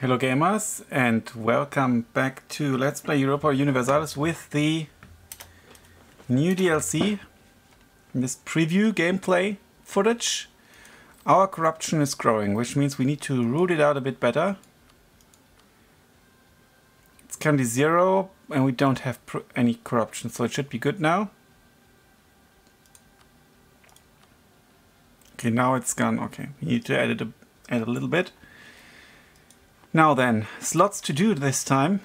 Hello gamers and welcome back to Let's Play Europa Universalis with the new DLC. This preview gameplay footage, our corruption is growing, which means we need to root it out a bit better. It's currently zero and we don't have any corruption, so it should be good now. Okay, now it's gone. Okay, we need to a, add a little bit. Now then, slots to do this time.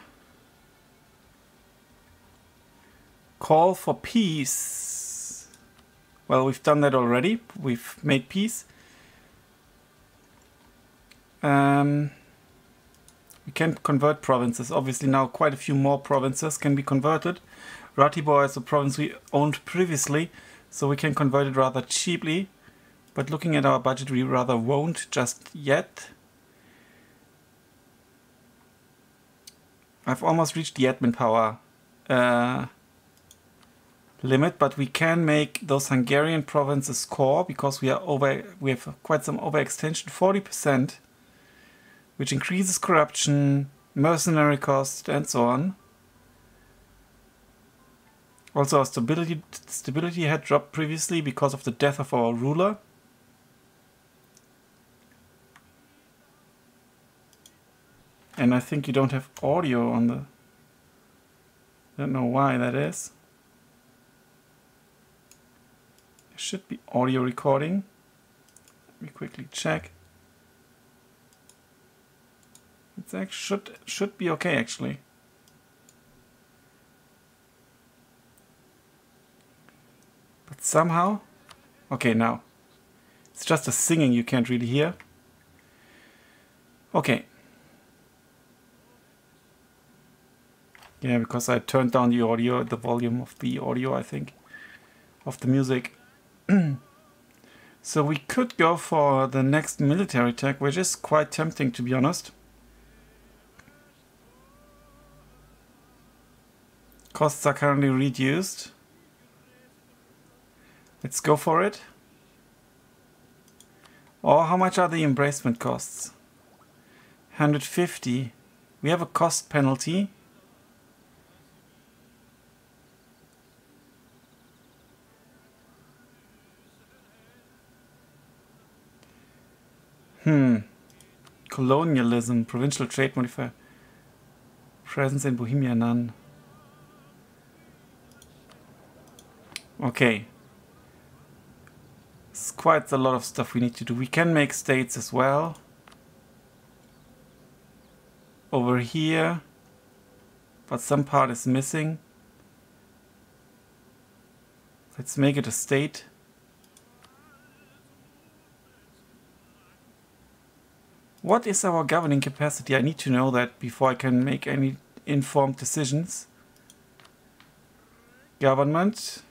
Call for peace. Well, we've done that already. We've made peace. Um, we can convert provinces. Obviously now quite a few more provinces can be converted. Ratibor is a province we owned previously, so we can convert it rather cheaply. But looking at our budget, we rather won't just yet. I've almost reached the admin power uh, limit, but we can make those Hungarian provinces core because we are over. We have quite some overextension, forty percent, which increases corruption, mercenary cost, and so on. Also, our stability stability had dropped previously because of the death of our ruler. And I think you don't have audio on the... I don't know why that is. There should be audio recording. Let me quickly check. It's actually should should be okay actually. But somehow, okay now, it's just a singing you can't really hear. Okay, Yeah, because I turned down the audio, the volume of the audio, I think, of the music. so we could go for the next military tech, which is quite tempting, to be honest. Costs are currently reduced. Let's go for it. Or how much are the embracement costs? 150. We have a cost penalty. Hmm. Colonialism, provincial trade modifier. Presence in Bohemia, none. Okay. It's quite a lot of stuff we need to do. We can make states as well. Over here. But some part is missing. Let's make it a state. What is our governing capacity? I need to know that before I can make any informed decisions. Government.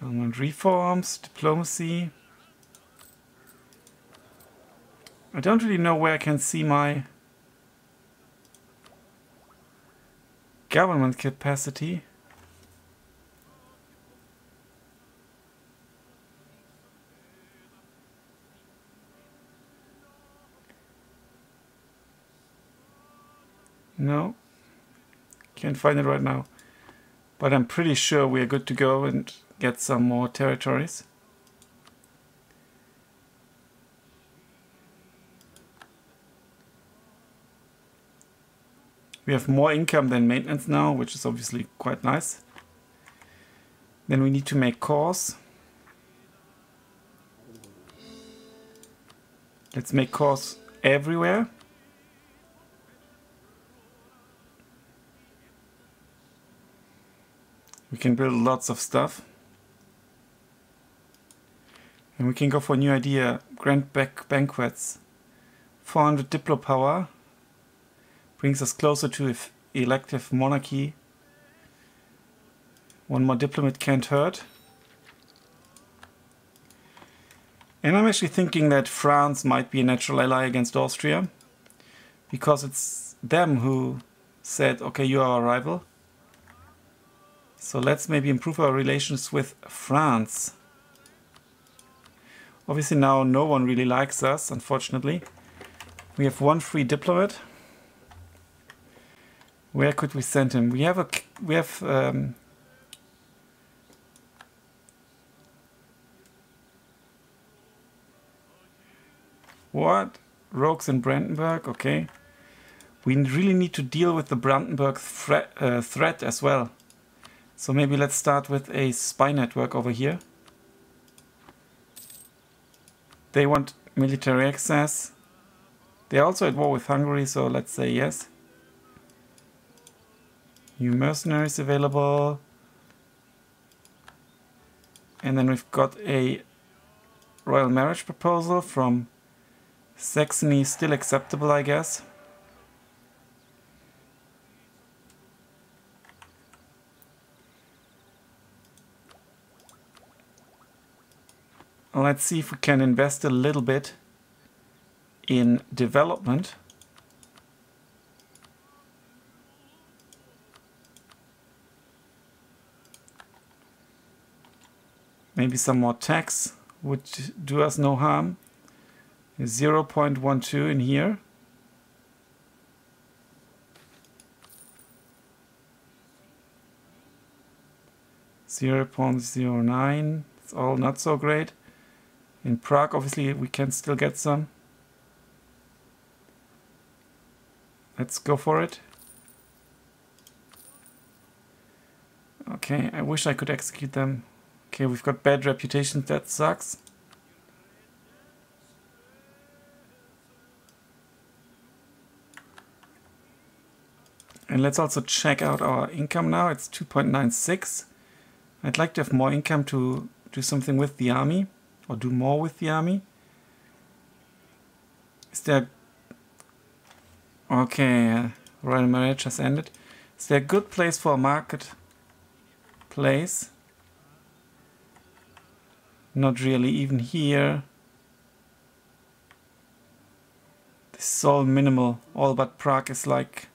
Government reforms, diplomacy. I don't really know where I can see my government capacity. No. Can't find it right now. But I'm pretty sure we are good to go and get some more territories. We have more income than maintenance now, which is obviously quite nice. Then we need to make cores. Let's make cores everywhere. We can build lots of stuff. And we can go for a new idea, Grand Back Banquets. 400 Diplo power brings us closer to elective monarchy. One more diplomat can't hurt. And I'm actually thinking that France might be a natural ally against Austria because it's them who said, okay, you are our rival. So let's maybe improve our relations with France. Obviously now no one really likes us, unfortunately. We have one free diplomat. Where could we send him? We have a we have um, what rogues in Brandenburg? Okay, we really need to deal with the Brandenburg threat, uh, threat as well. So maybe let's start with a spy network over here. They want military access. They're also at war with Hungary, so let's say yes. New mercenaries available. And then we've got a royal marriage proposal from Saxony, still acceptable, I guess. Let's see if we can invest a little bit in development. Maybe some more tax would do us no harm. 0.12 in here. Zero point zero nine. It's all not so great. In Prague, obviously, we can still get some. Let's go for it. Okay, I wish I could execute them. Okay, we've got bad reputation, that sucks. And let's also check out our income now. It's 2.96. I'd like to have more income to do something with the army or do more with the army. Is there... Okay, uh, royal marriage has ended. Is there a good place for a market place? Not really, even here. This is all minimal. All but Prague is like...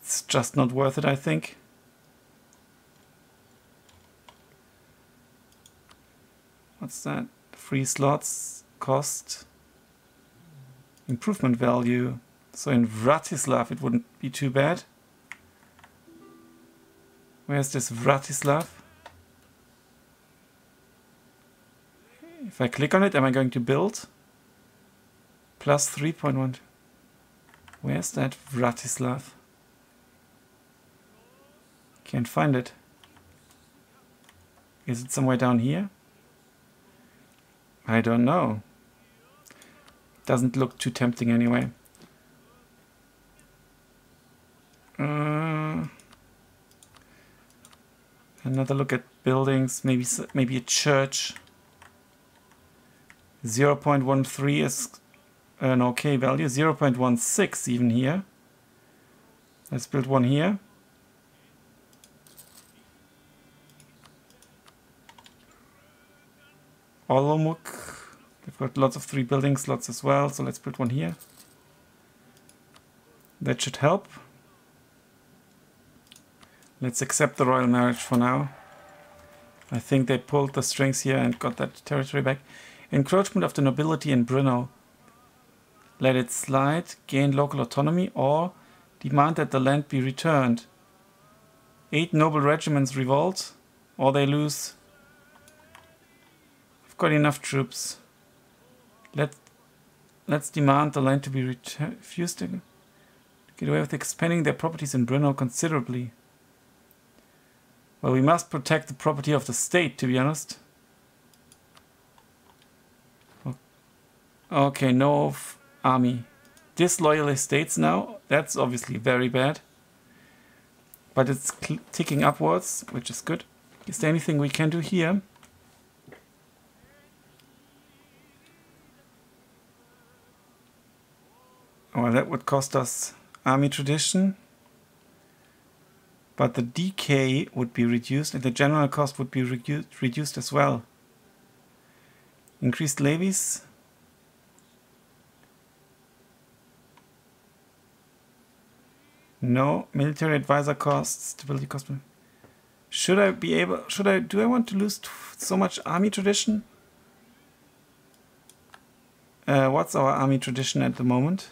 It's just not worth it, I think. What's that? Free slots, cost, improvement value. So in Vratislav it wouldn't be too bad. Where's this Vratislav? If I click on it, am I going to build? Plus 3.1. Where's that Vratislav? Can't find it. Is it somewhere down here? I don't know. Doesn't look too tempting anyway. Uh, another look at buildings, maybe maybe a church. 0.13 is an okay value, 0.16 even here. Let's build one here. Olomouc. They've got lots of three building slots as well, so let's put one here. That should help. Let's accept the royal marriage for now. I think they pulled the strings here and got that territory back. Encroachment of the nobility in Brno. Let it slide, gain local autonomy, or demand that the land be returned. Eight noble regiments revolt, or they lose got enough troops. Let, let's demand the land to be refused to get away with expanding their properties in Brno considerably. Well, we must protect the property of the state, to be honest. Okay, no army. Disloyal estates now. That's obviously very bad. But it's ticking upwards, which is good. Is there anything we can do here? Well, that would cost us army tradition. But the decay would be reduced and the general cost would be redu reduced as well. Increased levies. No. Military advisor costs, stability cost. Should I be able, should I, do I want to lose so much army tradition? Uh, what's our army tradition at the moment?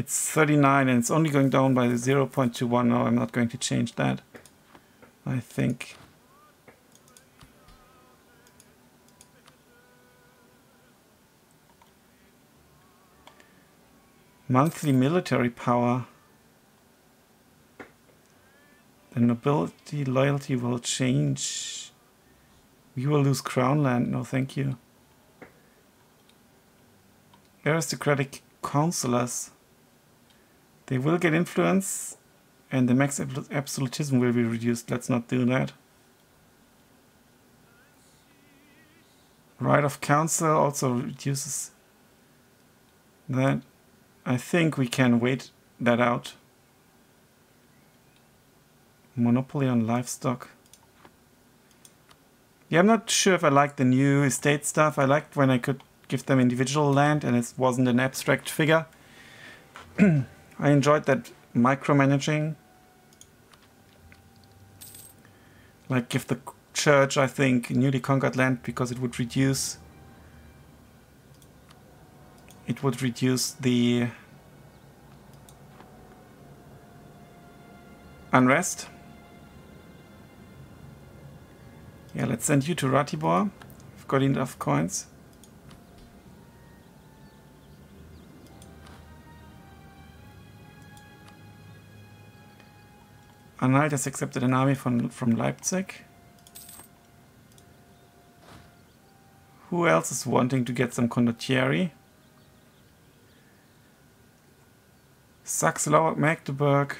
It's 39 and it's only going down by 0.21. No, I'm not going to change that. I think. Monthly military power. The nobility loyalty will change. We will lose crown land. No, thank you. Aristocratic councillors. They will get influence and the max absolutism will be reduced. Let's not do that. Right of council also reduces that. I think we can wait that out. Monopoly on livestock. Yeah, I'm not sure if I like the new estate stuff. I liked when I could give them individual land and it wasn't an abstract figure. I enjoyed that micromanaging. Like give the church, I think, newly conquered land because it would reduce it would reduce the unrest. Yeah, let's send you to Ratibor. I've got enough coins. Anhalt has accepted an army from, from Leipzig. Who else is wanting to get some condottieri? Saxe-Lauer, Magdeburg.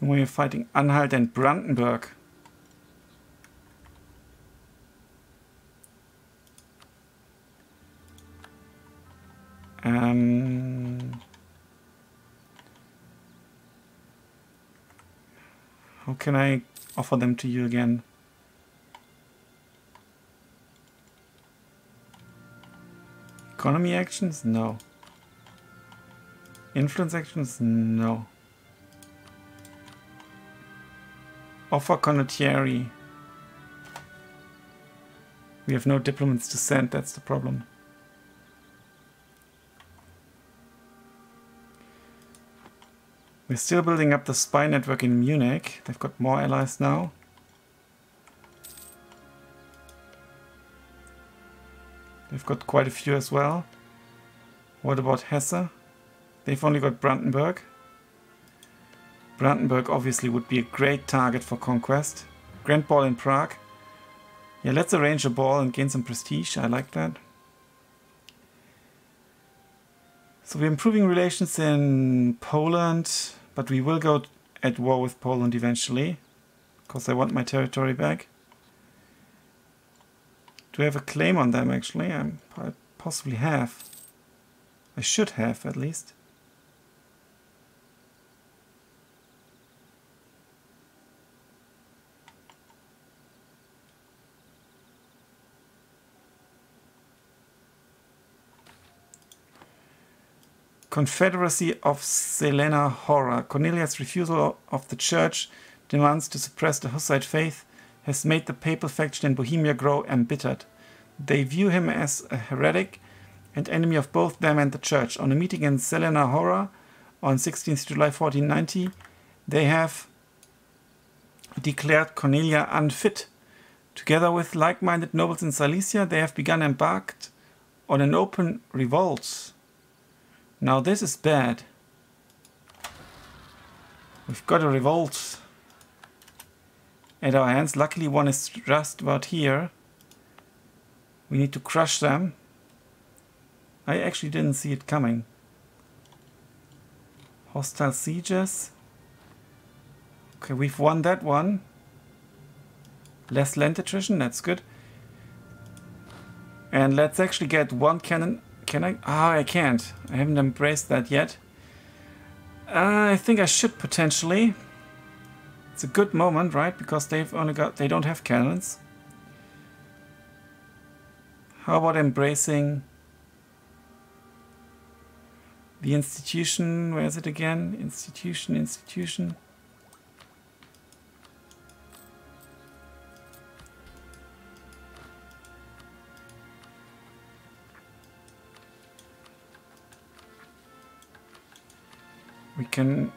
And we're fighting Anhalt and Brandenburg. Um, can I offer them to you again? Economy actions? No. Influence actions? No. Offer condottieri. We have no diplomats to send, that's the problem. We're still building up the spy network in Munich. They've got more allies now. They've got quite a few as well. What about Hesse? They've only got Brandenburg. Brandenburg obviously would be a great target for conquest. Grand Ball in Prague. Yeah, let's arrange a ball and gain some prestige. I like that. So we're improving relations in Poland. But we will go at war with Poland eventually. Because I want my territory back. Do I have a claim on them actually? I'm, I possibly have. I should have at least. Confederacy of Zelená Hora. Cornelia's refusal of the church demands to suppress the Hussite faith has made the papal faction in Bohemia grow embittered. They view him as a heretic and enemy of both them and the church. On a meeting in Zelená Hora on 16th July 1490, they have declared Cornelia unfit. Together with like-minded nobles in Silesia, they have begun embarked on an open revolt now this is bad. We've got a revolt at our hands. Luckily one is just about here. We need to crush them. I actually didn't see it coming. Hostile sieges. Okay, we've won that one. Less land attrition, that's good. And let's actually get one cannon can I? Ah, oh, I can't. I haven't embraced that yet. Uh, I think I should potentially. It's a good moment, right? Because they've only got they don't have cannons. How about embracing the institution? Where is it again? Institution, institution. Can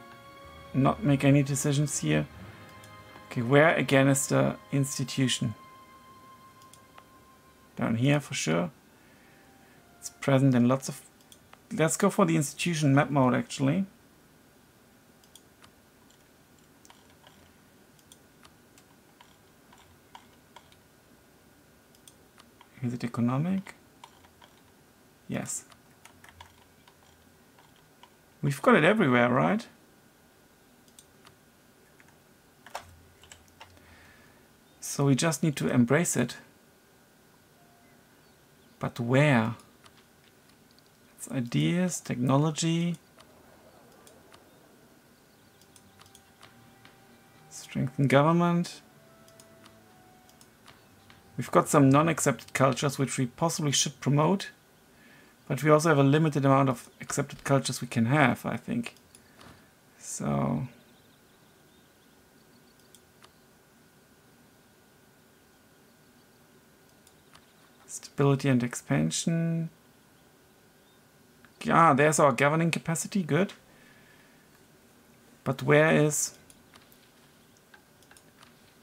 not make any decisions here. Okay, where again is the institution? Down here for sure. It's present in lots of... Let's go for the institution map mode actually. Is it economic? Yes. We've got it everywhere, right? So we just need to embrace it. But where? It's ideas, technology, strengthen government. We've got some non-accepted cultures which we possibly should promote. But we also have a limited amount of accepted cultures we can have, I think. So... Stability and expansion. Ah, there's our governing capacity, good. But where is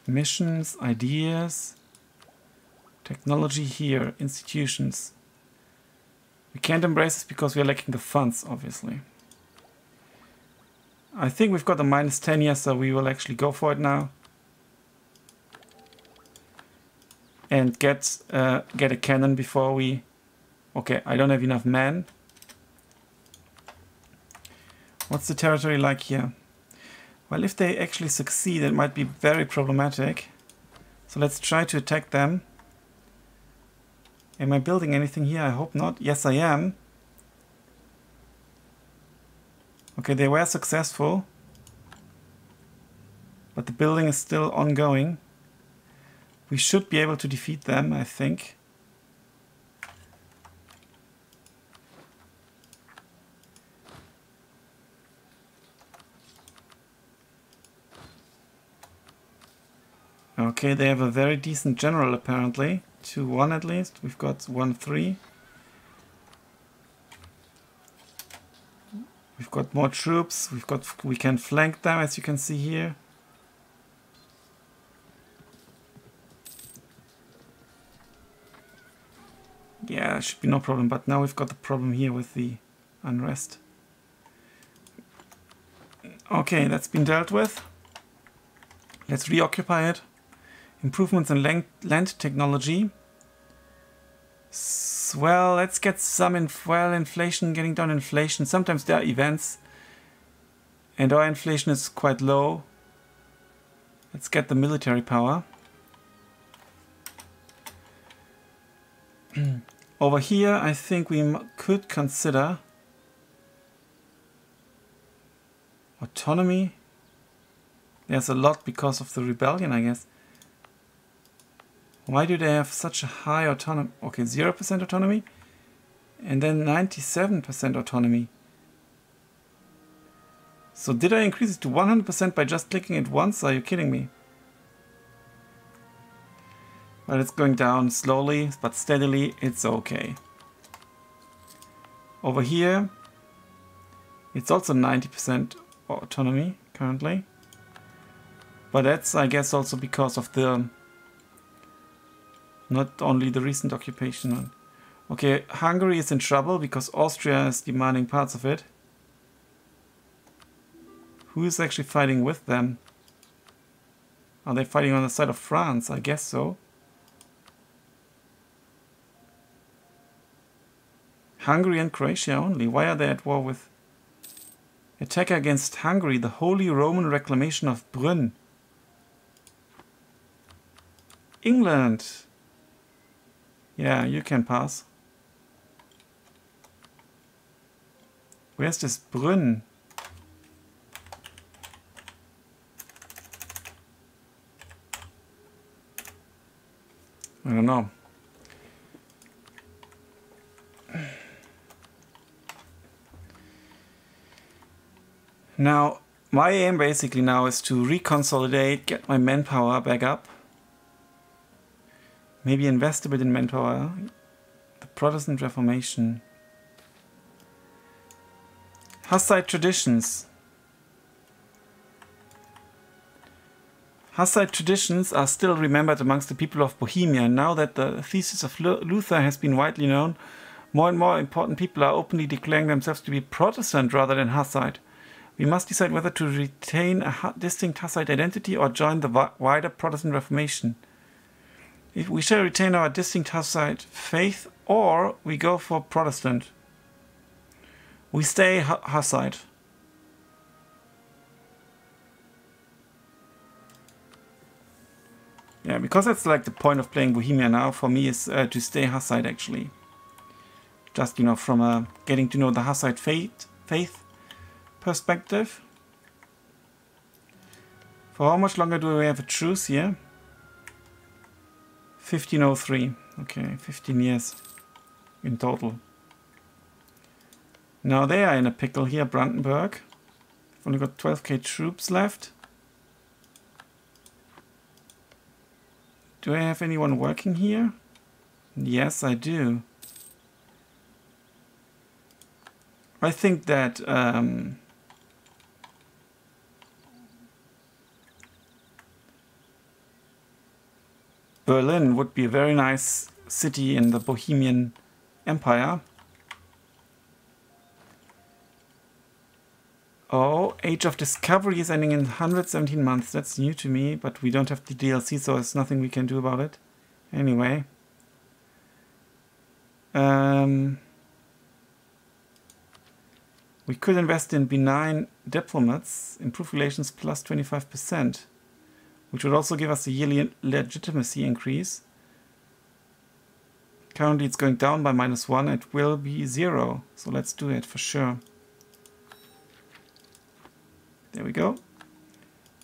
missions, ideas, technology here, institutions? We can't embrace this because we are lacking the funds, obviously. I think we've got a minus 10 here, so we will actually go for it now. And get, uh, get a cannon before we... Okay, I don't have enough men. What's the territory like here? Well, if they actually succeed, it might be very problematic. So let's try to attack them. Am I building anything here? I hope not. Yes, I am. Okay, they were successful. But the building is still ongoing. We should be able to defeat them, I think. Okay, they have a very decent general apparently. 2-1 at least. We've got 1-3. We've got more troops. We've got we can flank them as you can see here. Yeah, should be no problem, but now we've got the problem here with the unrest. Okay, that's been dealt with. Let's reoccupy it. Improvements in land, land technology. S well, let's get some well inflation, getting down inflation. Sometimes there are events and our inflation is quite low. Let's get the military power. Over here, I think we could consider autonomy. There's a lot because of the rebellion, I guess. Why do they have such a high autonomy? Okay, 0% autonomy and then 97% autonomy. So did I increase it to 100% by just clicking it once? Are you kidding me? Well, it's going down slowly, but steadily, it's okay. Over here, it's also 90% autonomy currently. But that's, I guess, also because of the not only the recent occupation. Okay, Hungary is in trouble because Austria is demanding parts of it. Who is actually fighting with them? Are they fighting on the side of France? I guess so. Hungary and Croatia only. Why are they at war with... Attack against Hungary, the Holy Roman Reclamation of Brünn. England. Yeah, you can pass. Where's this Brünn? I don't know. Now, my aim basically now is to reconsolidate, get my manpower back up. Maybe invest a bit in manpower. Eh? The Protestant Reformation. Hussite traditions. Hussite traditions are still remembered amongst the people of Bohemia. Now that the thesis of Luther has been widely known, more and more important people are openly declaring themselves to be Protestant rather than Hussite. We must decide whether to retain a distinct Hussite identity or join the wider Protestant Reformation. If we shall retain our distinct Hussite faith or we go for Protestant. We stay Hussite. Yeah, because that's like the point of playing Bohemia now for me is uh, to stay Hussite actually. Just, you know, from uh, getting to know the Hussite faith, faith perspective. For how much longer do we have a truce here? 1503. Okay, 15 years in total. Now they are in a pickle here, Brandenburg. We've only got 12k troops left. Do I have anyone working here? Yes, I do. I think that um, Berlin would be a very nice city in the Bohemian Empire. Oh, Age of Discovery is ending in 117 months. That's new to me, but we don't have the DLC, so there's nothing we can do about it. Anyway. Um, we could invest in benign diplomats, improve relations plus 25%, which would also give us a yearly legitimacy increase. Currently it's going down by minus one, it will be zero, so let's do it for sure. There we go.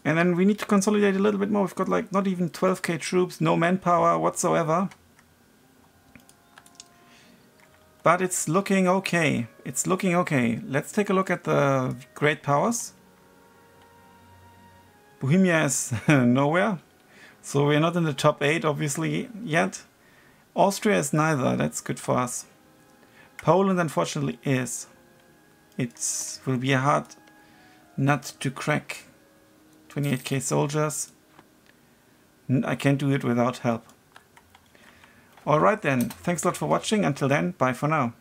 And then we need to consolidate a little bit more. We've got like not even 12k troops, no manpower whatsoever. But it's looking okay. It's looking okay. Let's take a look at the great powers. Bohemia is nowhere. So we're not in the top 8 obviously yet. Austria is neither. That's good for us. Poland unfortunately is. It will be a hard nut to crack. 28k soldiers. I can't do it without help. Alright then, thanks a lot for watching. Until then, bye for now.